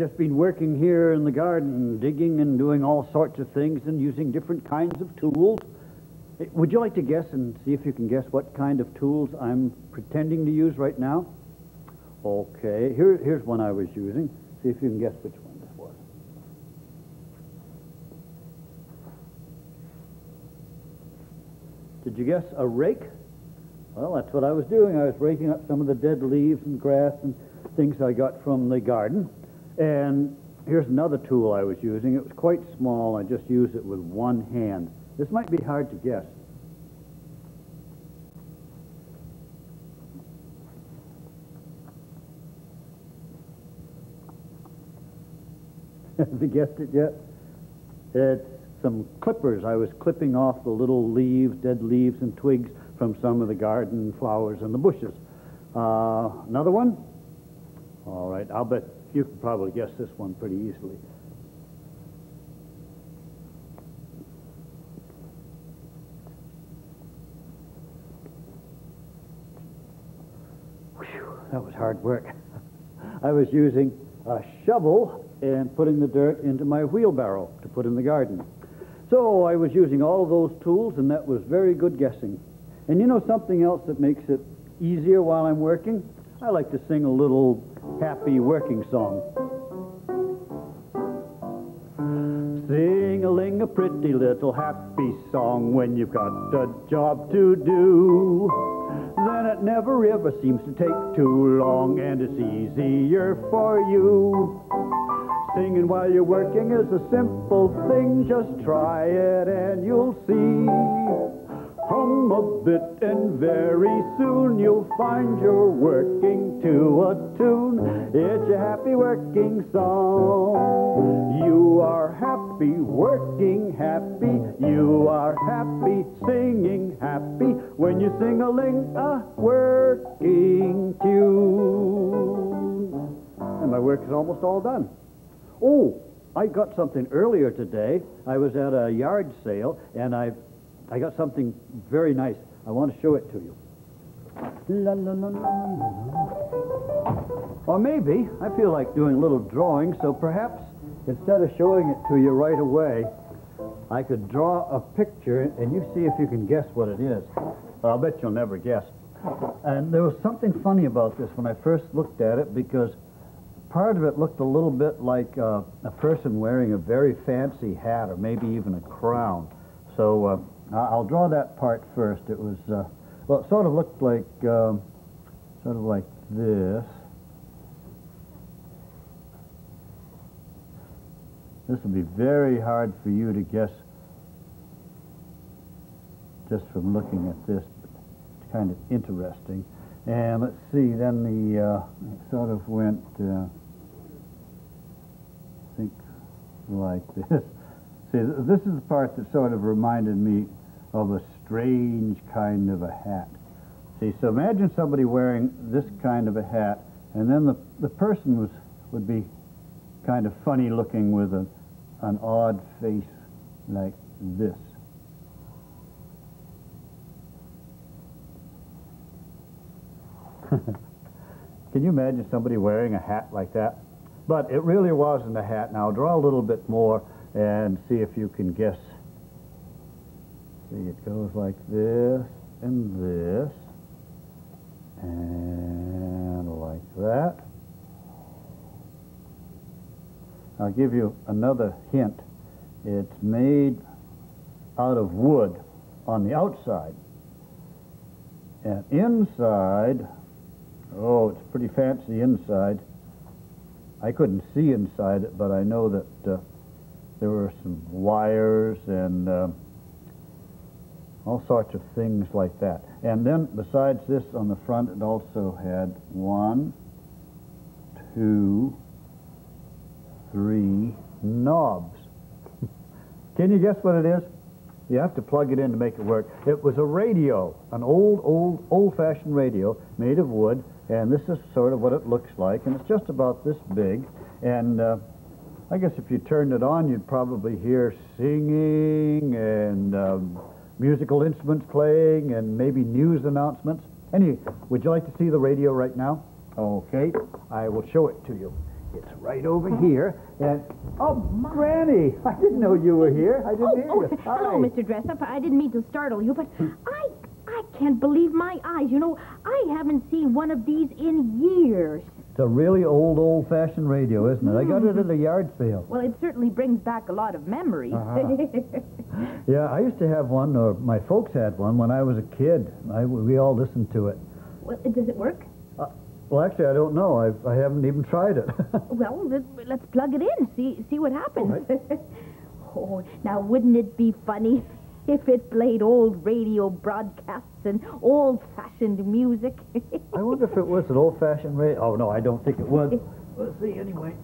Just been working here in the garden, digging and doing all sorts of things and using different kinds of tools. Eh, Would you like to guess and see if you can guess what kind of tools I'm pretending to use right now? Okay, here, here's one I was using. See if you can guess which one this was. Did you guess a rake? Well, that's what I was doing. I was raking up some of the dead leaves and grass and things I got from the garden. And here's another tool I was using. It was quite small. I just used it with one hand. This might be hard to guess. Have you guessed it yet? It's some clippers. I was clipping off the little leaves, dead leaves and twigs from some of the garden flowers and the bushes. Uh, another one? All right, I'll bet you can probably guess this one pretty easily. Whew, that was hard work. I was using a shovel and putting the dirt into my wheelbarrow to put in the garden. So I was using all of those tools, and that was very good guessing. And you know something else that makes it easier while I'm working? I like to sing a little happy working song. Sing-a-ling a pretty little happy song when you've got a job to do. Then it never ever seems to take too long and it's easier for you. Singing while you're working is a simple thing. Just try it and you'll see. Hum a bit and very soon you'll find you're working to a tune. It's a happy working song. You are happy working happy. You are happy singing happy when you sing a ling a working tune. And my work is almost all done. Oh, I got something earlier today. I was at a yard sale and I I got something very nice. I want to show it to you. La, la, la. Or maybe I feel like doing a little drawing, so perhaps instead of showing it to you right away, I could draw a picture and you see if you can guess what it is. I'll bet you'll never guess. And there was something funny about this when I first looked at it because part of it looked a little bit like uh, a person wearing a very fancy hat or maybe even a crown. So uh, I'll draw that part first. It was, uh, well, it sort of looked like, um, sort of like this. This will be very hard for you to guess just from looking at this. It's kind of interesting. And let's see, then the, uh, sort of went, uh, I think, like this. See, this is the part that sort of reminded me of a strange kind of a hat. See, so imagine somebody wearing this kind of a hat, and then the, the person was would be kind of funny looking with a, an odd face like this. Can you imagine somebody wearing a hat like that? But it really wasn't a hat. Now draw a little bit more and see if you can guess. See, it goes like this and this and like that. I'll give you another hint. It's made out of wood on the outside. And inside, oh, it's pretty fancy inside. I couldn't see inside it, but I know that uh, there were some wires and uh, all sorts of things like that. And then besides this on the front, it also had one, two, three knobs. Can you guess what it is? You have to plug it in to make it work. It was a radio, an old, old, old-fashioned radio made of wood, and this is sort of what it looks like, and it's just about this big. And uh, I guess if you turned it on, you'd probably hear singing and um, musical instruments playing and maybe news announcements. Anyway, would you like to see the radio right now? Okay, I will show it to you. It's right over here. And oh, Granny, I didn't know you were here. I didn't Oh, oh hear oh, you. hello, Mr. Dressup. I didn't mean to startle you, but I I can't believe my eyes. You know, I haven't seen one of these in years. It's a really old, old-fashioned radio, isn't it? I got it at a yard sale. Well, it certainly brings back a lot of memories. Uh-huh. Yeah, I used to have one, or my folks had one when I was a kid. I, we all listened to it. well, does it work? Well, actually, I don't know. I've, I haven't even tried it. Well, let, let's plug it in. See see what happens. oh, now wouldn't it be funny if it played old radio broadcasts and old-fashioned music? I wonder if it was an old-fashioned radio. Oh, no, I don't think it was. Let's see, anyway.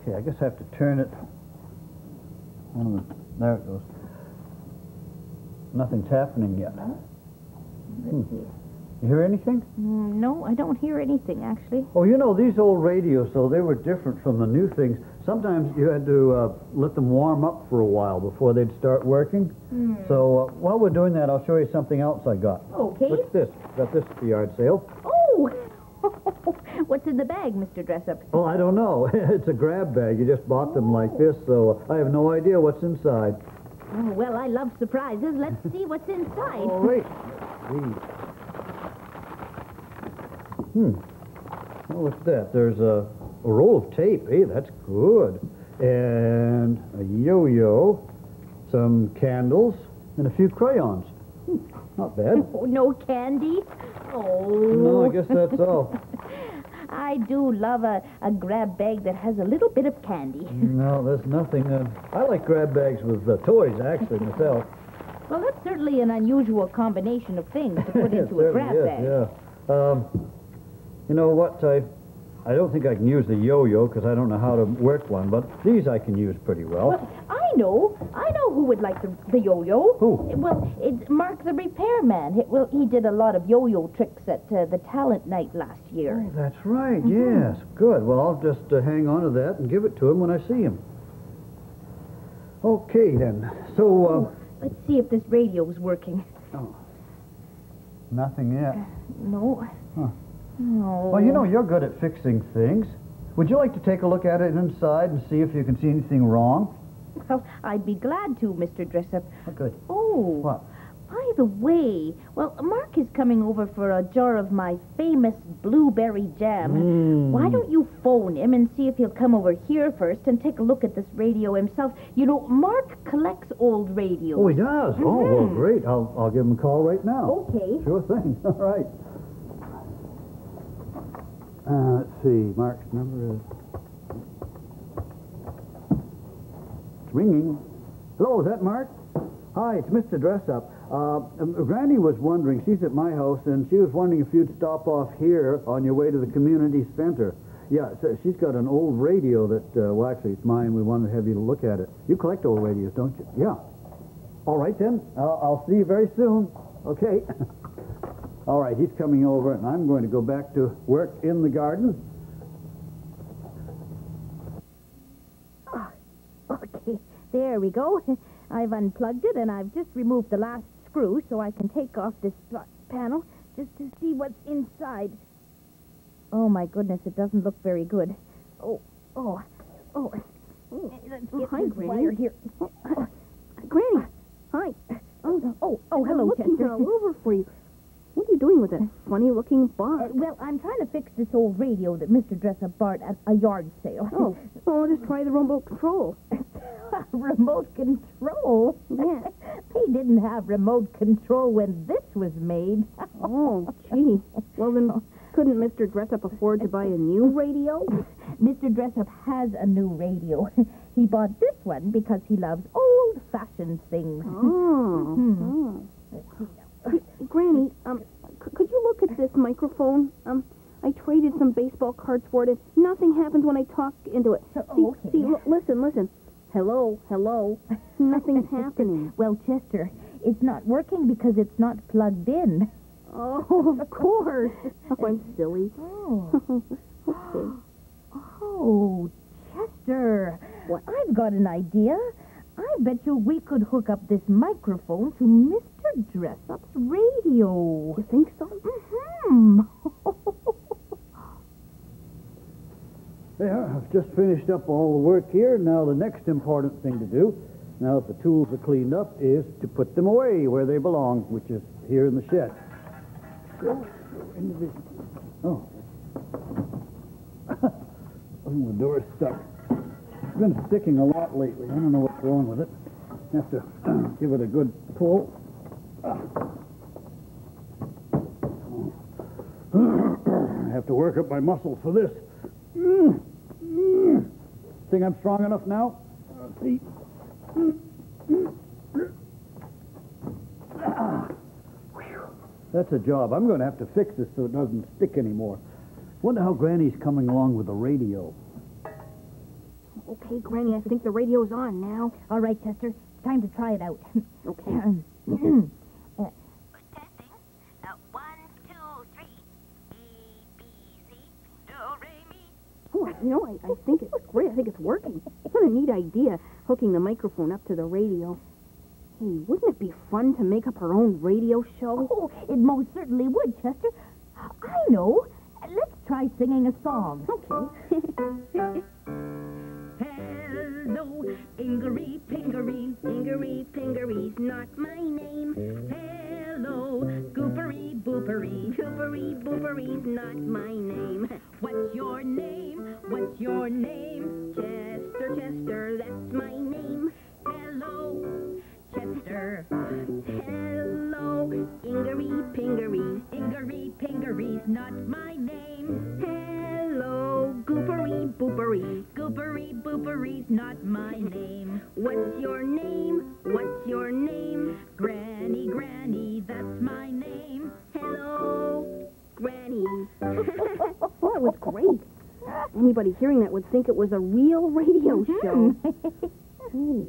Okay, I guess I have to turn it. The, there it goes. Nothing's happening yet. Let's. You hear anything? Mm, no, I don't hear anything actually. Oh, you know, these old radios, though, they were different from the new things. Sometimes you had to uh, let them warm up for a while before they'd start working. So uh, while we're doing that, I'll show you something else I got. Okay. What's this? Got this at the yard sale. Oh! What's in the bag, Mr. Dressup? Oh, I don't know. it's a grab bag. You just bought them like this, so I have no idea what's inside. Oh, well, I love surprises. Let's see what's inside. All right. Let's see. Hmm. Oh, what's that? There's a, a roll of tape. Hey, that's good. And a yo-yo, some candles, and a few crayons. Hmm, not bad. Oh, no candy? Oh. No, I guess that's all. I do love a, a grab bag that has a little bit of candy. No, there's nothing. Uh, I like grab bags with uh, toys, actually, myself. Well, that's certainly an unusual combination of things to put into a grab is, bag. Yeah. Um, you know what? I, I don't think I can use the yo-yo because I don't know how to work one, but these I can use pretty well. Well, I know. I know who would like the, the yo-yo. Who? Well, it's Mark the repairman. He, well, he did a lot of yo-yo tricks at uh, the talent night last year. Oh, that's right. Yes. Good. Well, I'll just uh, hang on to that and give it to him when I see him. Okay, then. So, Let's see if this radio's working. uh, nothing yet. No. Huh. No. Well, you know, you're good at fixing things. Would you like to take a look at it inside and see if you can see anything wrong? Well, I'd be glad to, Mr. Dressup. Oh, good. Oh. What? By the way, well, Mark is coming over for a jar of my famous blueberry jam. Mm. Why don't you phone him and see if he'll come over here first and take a look at this radio himself? You know, Mark collects old radios. Oh, he does? Oh, well, Mhm. great. I'll, I'll give him a call right now. Okay. Sure thing. All right. Uh, let's see. Mark's number is. It's ringing. Hello, is that Mark? Hi, it's Mr. Dressup. Uh, um, Granny was wondering, she's at my house, and she was wondering if you'd stop off here on your way to the community center. Yeah, so she's got an old radio that, uh, well, actually, it's mine. We wanted to have you look at it. You collect old radios, don't you? Yeah. All right, then. I'll, I'll see you very soon. Okay. All right, he's coming over, and I'm going to go back to work in the garden. Okay, there we go. I've unplugged it and I've just removed the last screw so I can take off this panel just to see what's inside. Oh my goodness, it doesn't look very good. Oh, oh, oh. Let's get hi, this Granny. wire here. Granny, hi. Oh, Oh, oh, hello, I'm looking Chester. all over for you. What are you doing with that funny-looking Uh, box? well, I'm trying to fix this old radio that Mr. Dressup bought at a yard sale. Oh, well, just try the remote control. remote control? Yeah. they didn't have remote control when this was made. Oh, gee. Well, then, couldn't Mr. Dressup afford to buy a new radio? Mr. Dressup has a new radio. he bought this one because he loves old-fashioned things. Oh. Hmm. oh. Granny, um, could you look at this microphone? Um, I traded some baseball cards for it, and nothing happens when I talk into it. Oh, see, okay. see, listen, listen. Hello, hello. Nothing's happening. Well, Chester, it's not working because it's not plugged in. Oh, of course. Oh, I'm silly. Oh. okay. Oh, Chester. What? I've got an idea. I bet you we could hook up this microphone to Mr. Dressup's radio. You think so? Hmm. There, I've just finished up all the work here. Now the next important thing to do, now that the tools are cleaned up, is to put them away where they belong, which is here in the shed. Go into this. Oh. oh, the door's stuck. It's been sticking a lot lately. I don't know what's wrong with it. Have to give it a good pull. Ah. I have to work up my muscles for this. Mm. Mm. Think I'm strong enough now? See. Whew. That's a job. I'm going to have to fix this so it doesn't stick anymore. Wonder how Granny's coming along with the radio. Okay, Granny, I think the radio's on now. All right, Chester. It's time to try it out. Okay. You know, I, I think it's great. I think it's working. What a neat idea, hooking the microphone up to the radio. Hey, wouldn't it be fun to make up our own radio show? oh, it most certainly would, Chester. I know. Let's try singing a song. Okay. Hello, Ingery Pingery, Ingery Pingery's not my name. Hello, Goopery Boopery, Goopery Boopery's not my name. What's your name? What's your name? Chester, Chester, that's my name. Hello, Chester. Hello, Ingery Pingery, Ingery Pingery's not my name. Hello, Goopery Boopery, Goopery Boopery's not my name. What's your name? What's your name? Granny, Granny, that's my name. Hello, Granny. Oh, that was great. Anybody hearing that would think it was a real radio mm-hmm. show. Hey,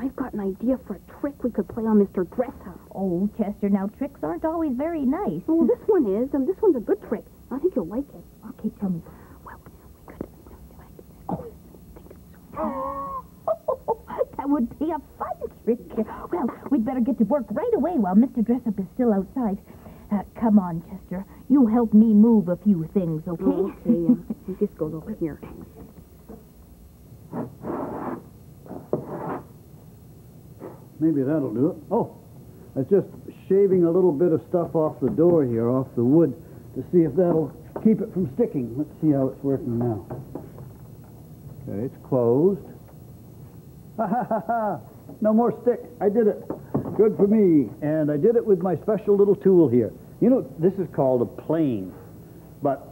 I've got an idea for a trick we could play on Mr. Dressup. oh, Chester, now tricks aren't always very nice. Well, this one is, and this one's a good trick. I think you'll like it. Okay, tell me. Well, we could. Oh, that would be a fun trick. Well, we'd better get to work right away while Mr. Dressup is still outside. Uh, come on, Chester. You help me move a few things, okay? okay, uh, you just go over here. Maybe that'll do it. Oh, I was just shaving a little bit of stuff off the door here, off the wood, to see if that'll keep it from sticking. Let's see how it's working now. Okay, it's closed. Ha ha ha ha! No more stick. I did it. Good for me. And I did it with my special little tool here. You know, this is called a plane. But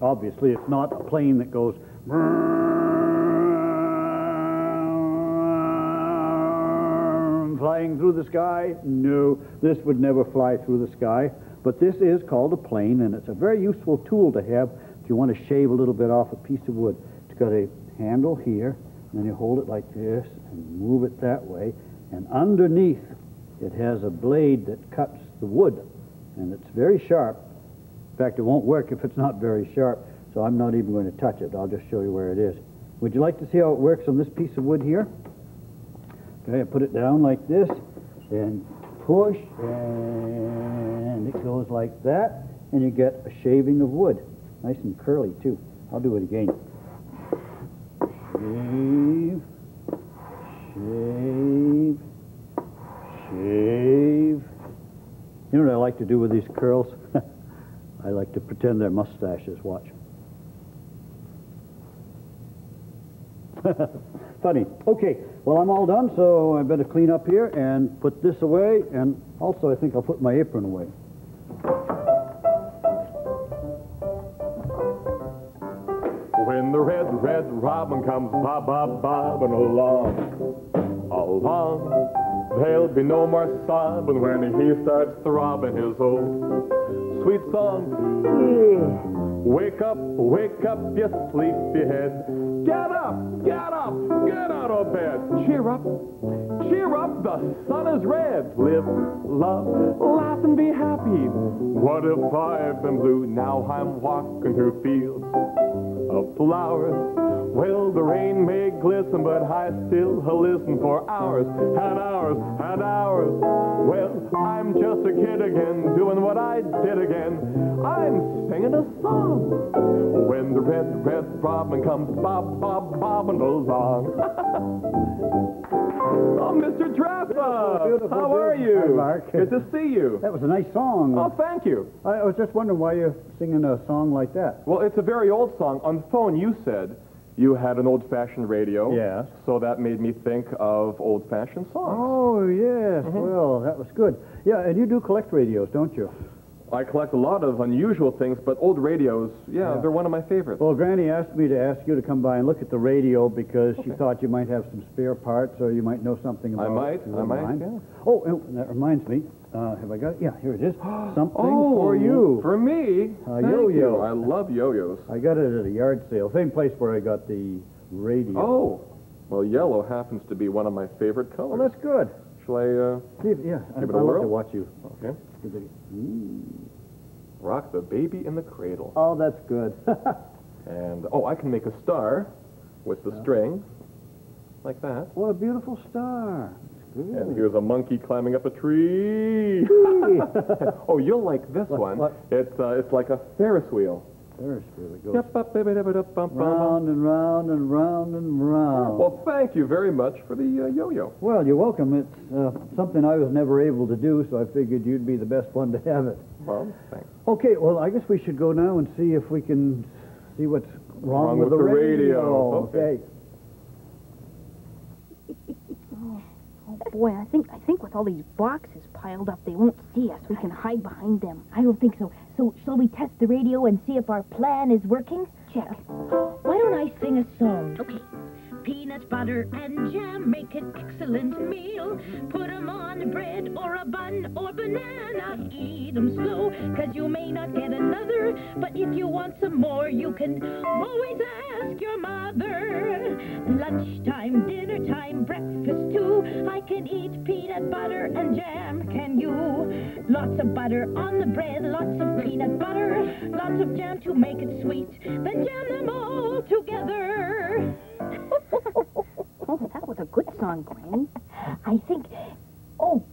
obviously it's not a plane that goes flying through the sky. No, this would never fly through the sky. But this is called a plane, and it's a very useful tool to have if you want to shave a little bit off a piece of wood. It's got a handle here, and then you hold it like this and move it that way. And underneath, it has a blade that cuts the wood, and it's very sharp. In fact, it won't work if it's not very sharp, so I'm not even going to touch it. I'll just show you where it is. Would you like to see how it works on this piece of wood here? Okay, I put it down like this, and push, and it goes like that, and you get a shaving of wood. Nice and curly, too. I'll do it again. Shave, shave, shave. You know what I like to do with these curls? I like to pretend they're mustaches. Watch. Funny. Okay, well, I'm all done, so I better clean up here and put this away, and also I think I'll put my apron away. When the red, red robin comes bob, bob, bobbing along, along, there'll be no more sobbing when he starts throbbing his old sweet song. Wake up, wake up, you sleepy head. Get up, get up, get out of bed. Cheer up, cheer up, the sun is red. Live, love, laugh, and be happy. What if I've been blue? Now I'm walking through fields of flowers. Well, the rain may glisten, but I still listen for hours and hours and hours. Well, I'm just a kid again, doing what I did again. I'm singing a song. When the red, red robin comes bob, bob, bobbing along. oh, Mr. Beautiful, How are beautiful. Hi, you? Mark. Good to see you. That was a nice song. Oh, thank you. I, I was just wondering why you're singing a song like that. Well, it's a very old song. On the phone, you said you had an old-fashioned radio. Yes. So that made me think of old-fashioned songs. Oh, yes. Mm-hmm. Well, that was good. Yeah, and you do collect radios, don't you? I collect a lot of unusual things, but old radios, yeah, Yeah. they're one of my favorites. Well, Granny asked me to ask you to come by and look at the radio because she thought you might have some spare parts or you might know something about I it. might, you I might, yeah. Oh, and that reminds me. Uh, have I got it? Yeah, here it is. Something oh, for you. For me? A Thank yo-yo. you. I love yo-yos. I got it at a yard sale. Same place where I got the radio. Oh, well, yellow happens to be one of my favorite colors. Well, that's good. Shall I uh, yeah, I, I Give it a love whirl? to watch you. okay. Rock the baby in the cradle? Oh, that's good. And, oh, I can make a star with the string, like that. what a beautiful star. And here's a monkey climbing up a tree. oh, you'll like this What- one. what? It's uh, it's like a Ferris wheel. There's where it goes. Yep, up, baby, da, da, bum. Round and round and round and round. Well, thank you very much for the uh, yo-yo. Well, you're welcome. It's uh, something I was never able to do, so I figured you'd be the best one to have it. Well, thanks. Okay, well, I guess we should go now and see if we can see what's wrong, with, the, radio. Okay. Oh boy, I think I think with all these boxes piled up, they won't see us. We can hide behind them. I don't think so. So, shall we test the radio and see if our plan is working? Check. Why don't I sing a song? Okay. Peanut butter and jam make an excellent meal. Put 'em on bread or a bun or banana. Eat 'em slow, 'cause you may not get another. But if you want some more, you can always ask your mother. Lunchtime, dinner time, breakfast too. I can eat peanut butter and jam, can you? Lots of butter on the bread, lots of peanut butter, lots of jam to make it sweet. Then jam them all together. Oh, that was a good song, Granny. I think. Oh,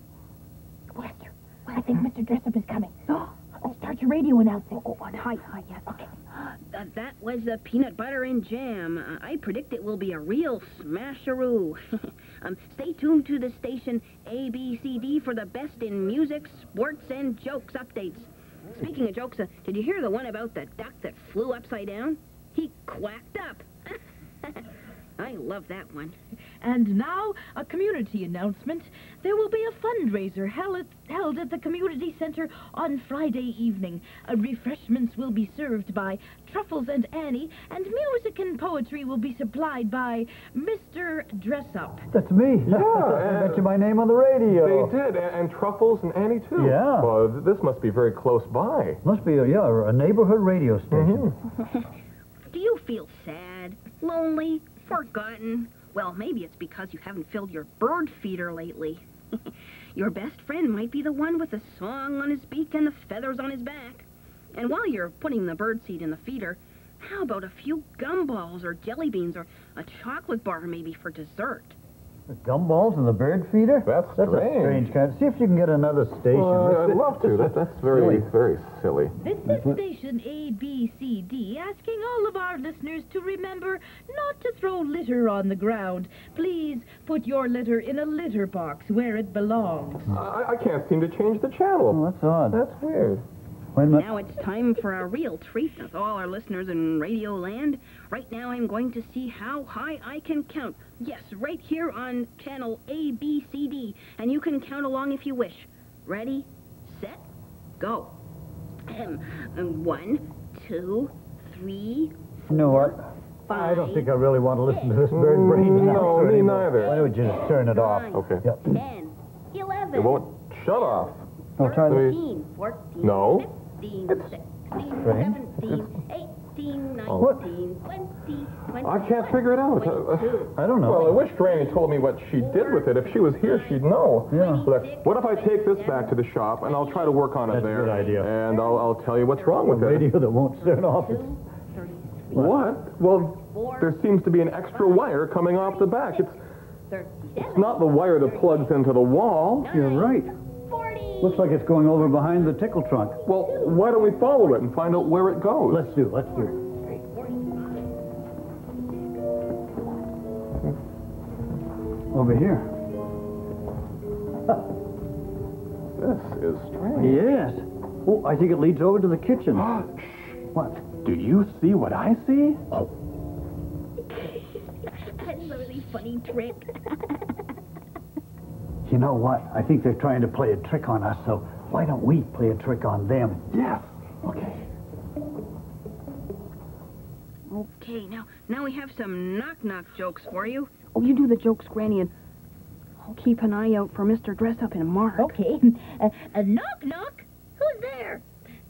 Lester, I think Mr. Dressup is coming. Oh start your radio announcing. Oh, on hi, hi, yes. Okay. Uh, that was the peanut butter and jam. Uh, I predict it will be a real smasheroo. um, stay tuned to the station ABCD for the best in music, sports, and jokes updates. Speaking of jokes, uh, did you hear the one about the duck that flew upside down? He quacked up. I love that one. And now, a community announcement. There will be a fundraiser held at, held at the community center on Friday evening. Uh, refreshments will be served by Truffles and Annie, and music and poetry will be supplied by Mr. Dressup. That's me. Yeah, I mentioned my name on the radio. They did, and, and Truffles and Annie too. Yeah. Well, th- this must be very close by. Must be a, yeah, a neighborhood radio station. Do you feel sad, lonely, forgotten? Well, maybe it's because you haven't filled your bird feeder lately. your best friend might be the one with the song on his beak and the feathers on his back. And while you're putting the bird seed in the feeder, how about a few gumballs or jelly beans or a chocolate bar maybe for dessert? The gumballs and the bird feeder? That's That's a strange. strange kind. See if you can get another station. Well, I'd love to. That, that's very, Silly. very silly. This is station ABCD asking all of our listeners to remember not to throw litter on the ground. Please put your litter in a litter box where it belongs. I, I can't seem to change the channel. Oh, that's odd. That's weird. Wait a minute. Now it's time for a real treat with all our listeners in Radio Land. Right now I'm going to see how high I can count. Yes, right here on channel ABCD. And you can count along if you wish. Ready, set, go. Ahem. Um, One, two, three, You know what? I don't think I really want to listen to this bird brain no, announcer me anymore. neither. Why don't we just turn it off? nine, Okay. Yep. ten, eleven, It won't shut off. Try this. 13, 14, No. 15, 16, 17, 18, 19, What? 20, 21, I can't figure it out. Uh, 22. I don't know. Well, I wish Granny told me what she did with it. If she was here, she'd know. Yeah. Look, what if I take this back to the shop and I'll try to work on it That's a there? good idea. And I'll, I'll tell you what's wrong with it. radio that won't turn off. It's, What? Well, there seems to be an extra wire coming off the back. It's, it's not the wire that plugs into the wall. You're right. Looks like it's going over behind the tickle trunk. Well, why don't we follow it and find out where it goes? Let's do, let's do. Over here. This is strange. Yes. Oh, I think it leads over to the kitchen. What? Do you see what I see? Oh. That's a really funny trick. You know what? I think they're trying to play a trick on us, so why don't we play a trick on them? Yes. Okay. Okay, now now we have some knock knock jokes for you. Oh, you do the jokes, Granny, and I'll keep an eye out for Mr. Dressup and Mark. Okay. Uh, uh, knock, knock. Who's there?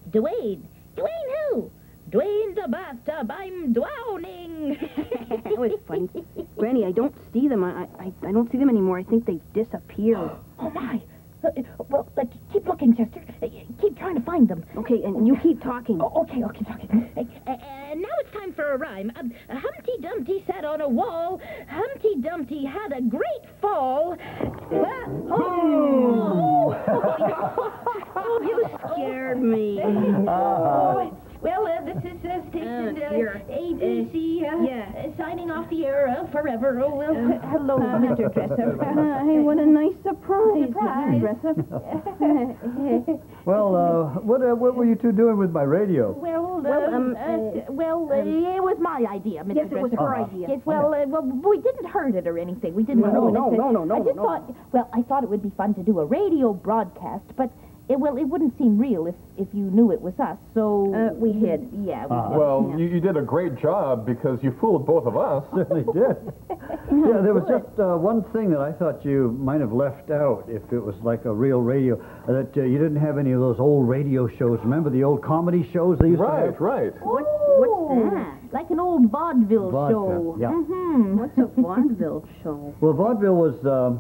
Dwayne. Dwayne who? Dwayne the bathtub. I'm drowning. that was funny. Granny, I don't see them. I, I I don't see them anymore. I think they disappeared. oh my. Uh, well, uh, keep looking, Chester. Uh, keep trying to find them. Okay, and you keep talking. Oh, okay, okay, okay. Uh, uh, now it's time for a rhyme. Um, Humpty Dumpty sat on a wall. Humpty Dumpty had a great fall. Ah, oh, Oh, you scared me. Uh-huh. Well, uh, this is uh, station Uh, here. uh, ABC, uh, yeah. uh, signing off the air uh, forever. Oh, well, Hello, Mr. Dressup. Hey, what a nice surprise, Surprise. Mr. Dress Well, uh, what, uh, what were you two doing with my radio? Well, Well, um, uh, well, uh, it was my idea, Mr. Yes, it was Dressup. her idea. Yes, well, uh, well, we didn't hurt it or anything. We didn't No, ruin no, it. no, no, no, I just no. thought, well, I thought it would be fun to do a radio broadcast, but it, well, it wouldn't seem real if if you knew it was us. So Uh, we hid. Yeah, we Uh-huh. hid. Well, you, you did a great job because you fooled both of us. Certainly did. yeah, there was just uh, one thing that I thought you might have left out if it was like a real radio. uh, That uh, you didn't have any of those old radio shows. Remember the old comedy shows they used to Right, have? right. right. What, what's that? Like an old vaudeville Vodka, show. yeah. Mm-hmm. What's a vaudeville show? Well, vaudeville was, um,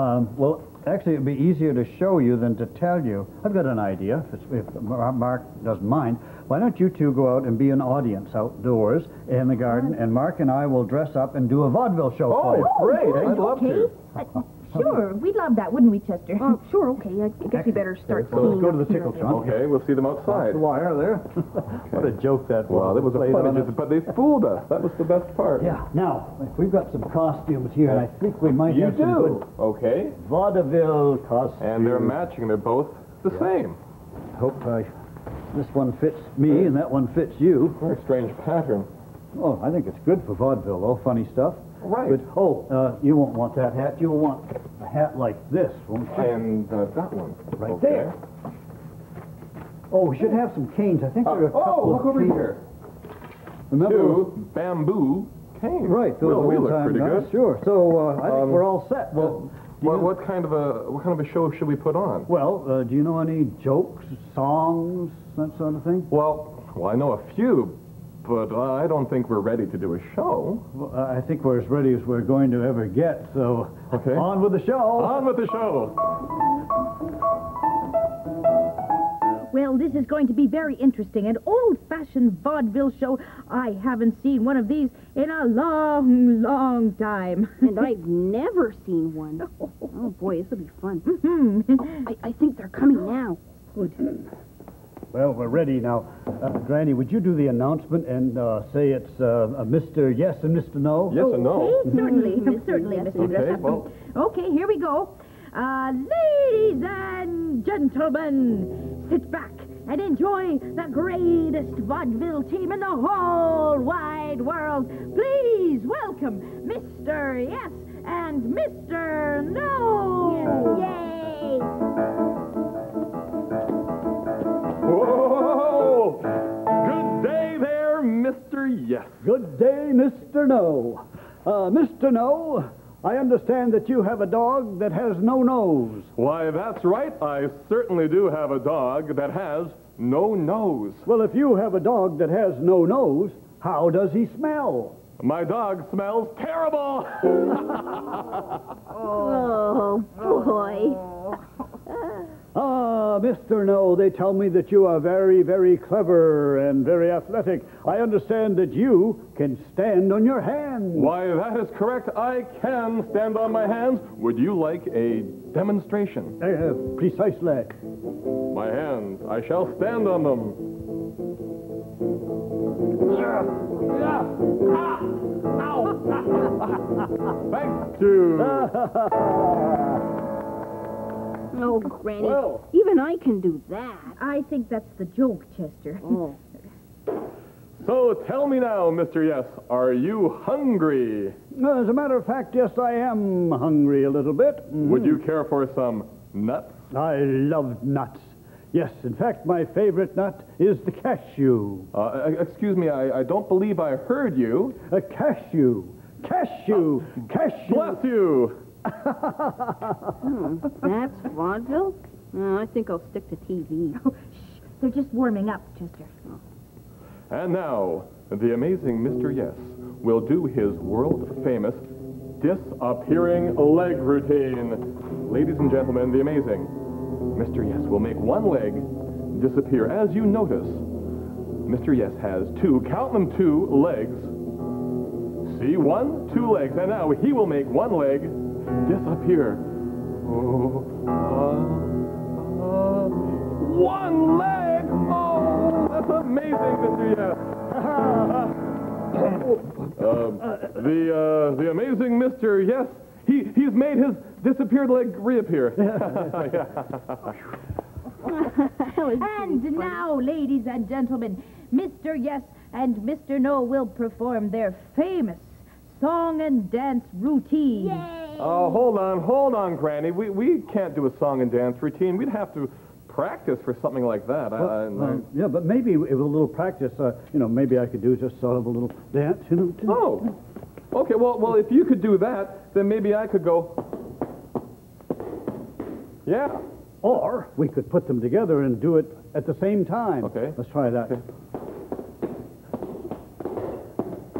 um, well, actually, it'd be easier to show you than to tell you. I've got an idea, if, it's, if Mark doesn't mind. Why don't you two go out and be an audience outdoors in the garden, and Mark and I will dress up and do a vaudeville show for you. Oh, great. I'd love okay. to. Uh, sure, we'd love that, wouldn't we, Chester? Oh, sure, okay. I guess we better start So let's cleaning go to up the here. tickle trunk. Okay, we'll see them outside. the wire there. what a joke that was. Wow, that was a Played funny us. joke, but they fooled us. That was the best part. Yeah, now, we've got some costumes here, and I think we might You have some good do. Okay. vaudeville costumes. And they're matching. They're both the same. Hope I, this one fits me and that one fits you. Very strange pattern. Oh, I think it's good for vaudeville, though. Funny stuff. Right. But, oh, uh, you won't want that hat. You'll want a hat like this, won't you? And uh, that one. Right okay. there. Oh, we should have some canes. I think there are a couple oh, look over canes. here. Remember? Two bamboo canes. Right, those well, we look pretty guys. good. Sure. So uh, I think Um, we're all set. Well, Uh, what, what kind of a what kind of a show should we put on? Well, uh, do you know any jokes, songs, that sort of thing? Well, well, I know a few, but I don't think we're ready to do a show. Well, uh, I think we're as ready as we're going to ever get. So, Okay. on with the show. On with the show. Well, this is going to be very interesting. An old-fashioned vaudeville show. I haven't seen one of these in a long, long time. And I've never seen one. Oh, boy, this will be fun. Hmm. Oh, I, I think they're coming now. Well, we're ready now. Uh, Granny, would you do the announcement and uh, say it's uh, a Mr. Yes and Mr. No? Yes and no. Okay, certainly, Mr. certainly, Yes. Mr. Okay, well- Okay, here we go. Uh, ladies and gentlemen, sit back and enjoy the greatest vaudeville team in the whole wide world. Please welcome Mr. Yes and Mr. No. Yay! Whoa! Good day there, Mr. Yes. Good day, Mr. No. Uh, Mr. No, I understand that you have a dog that has no nose. Why, that's right. I certainly do have a dog that has no nose. Well, if you have a dog that has no nose, how does he smell? My dog smells terrible. Oh, boy. Mr. No, they tell me that you are very, very clever and very athletic. I understand that you can stand on your hands. Why, that is correct. I can stand on my hands. Would you like a demonstration? Uh, precisely. My hands. I shall stand on them. Thank you. Oh, Granny. Well. Even I can do that. I think that's the joke, Chester. Oh. So tell me now, Mr. Yes, are you hungry? As a matter of fact, yes, I am hungry a little bit. Would you care for some nuts? I love nuts. Yes, in fact, my favorite nut is the cashew. Uh, excuse me, I, I don't believe I heard you. A cashew. Cashew. cashew. Bless you. Hmm, that's vaudeville? No, I think I'll stick to TV. Oh, shh, They're just warming up, Chester. Oh. And now, the amazing Mr. Yes will do his world famous disappearing leg routine. Ladies and gentlemen, the amazing Mr. Yes will make one leg disappear. As you notice, Mr. Yes has two, count them two, legs. See, one, two legs. And now he will make one leg disappear. Oh, uh, uh, one leg! Oh, that's amazing, Mr. Yes. Um, the uh, the amazing Mr. Yes, he he's made his disappeared leg reappear. And now, ladies and gentlemen, Mr. Yes and Mr. No will perform their famous song and dance routine. Oh, hold on, hold on, Granny. We we can't do a song and dance routine. We'd have to practice for something like that. I, I, Uh, yeah, but maybe with a little practice, uh, you know, maybe I could do just sort of a little dance, you know. oh, okay. Well, well, if you could do that, then maybe I could go. Yeah. Or we could put them together and do it at the same time. Okay. Let's try that.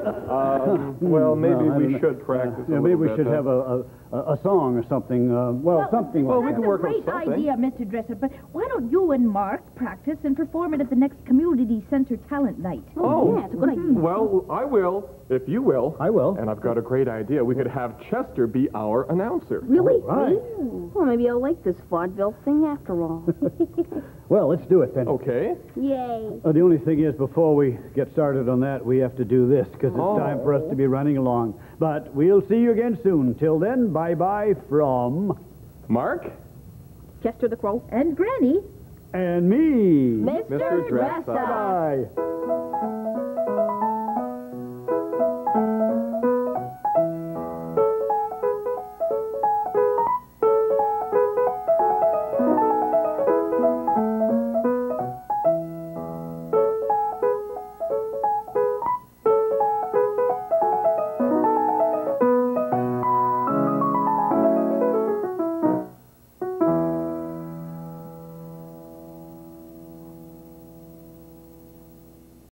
Um, well, maybe I we know. should practice. Yeah, maybe we bit, should uh, have a, a, a song or something. Uh, well, something well, like we that. can work on something. Great idea, Mr. Dressup, but why don't you and Mark practice and perform it at the next community center talent night? Oh, yeah, it's a good idea. Well, I will, if you will. I will. And I've got a great idea. We could have Chester be our announcer. Really? Right. Well, maybe I'll like this vaudeville thing after all. Well, let's do it then. Okay. Yay. Uh, the only thing is, before we get started on that, we have to do this because it's Oh. time for us to be running along. But we'll see you again soon. Till then, bye bye from Mark? Chester the Crow. And Granny, and me. Mr. Dressup. Bye bye.